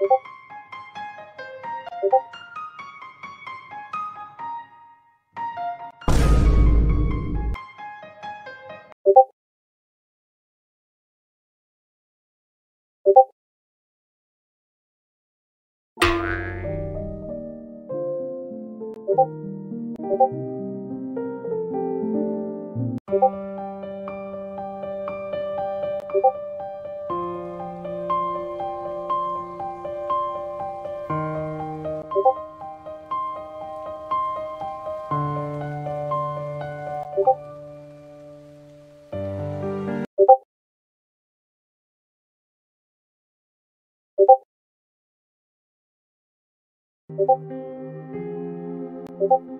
you 오고 오고